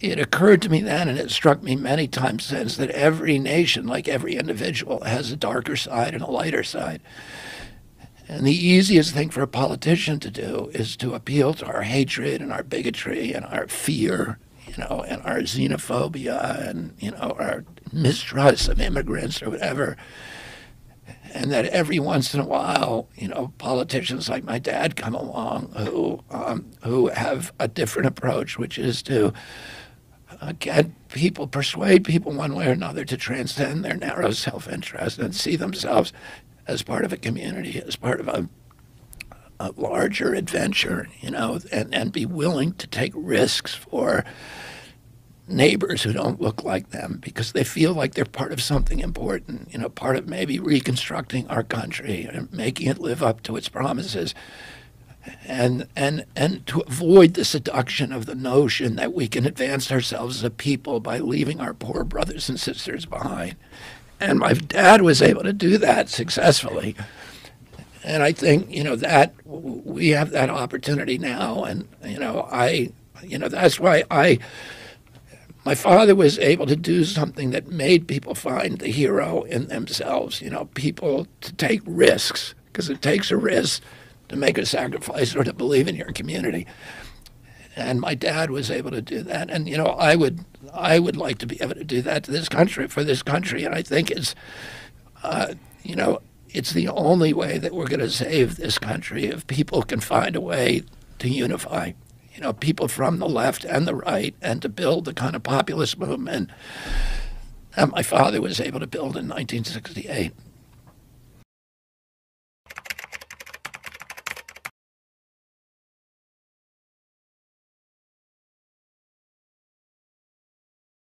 it occurred to me then, and it struck me many times since, that every nation, like every individual, has a darker side and a lighter side. And the easiest thing for a politician to do is to appeal to our hatred and our bigotry and our fear, you know, and our xenophobia and, you know, our mistrust of immigrants or whatever. And that every once in a while, you know, politicians like my dad come along who um, who have a different approach, which is to uh, get people, persuade people one way or another to transcend their narrow self-interest and see themselves as part of a community, as part of a, a larger adventure, you know, and, and be willing to take risks for neighbors who don't look like them because they feel like they're part of something important, you know, part of maybe reconstructing our country and making it live up to its promises. And, and, and to avoid the seduction of the notion that we can advance ourselves as a people by leaving our poor brothers and sisters behind. And my dad was able to do that successfully. And I think, you know, that we have that opportunity now. And, you know, I, you know, that's why I, my father was able to do something that made people find the hero in themselves, you know, people to take risks, because it takes a risk to make a sacrifice or to believe in your community. And my dad was able to do that. And, you know, I would I would like to be able to do that to this country for this country, and I think it's, uh, you know, it's the only way that we're going to save this country if people can find a way to unify, you know, people from the left and the right, and to build the kind of populist movement that my father was able to build in 1968.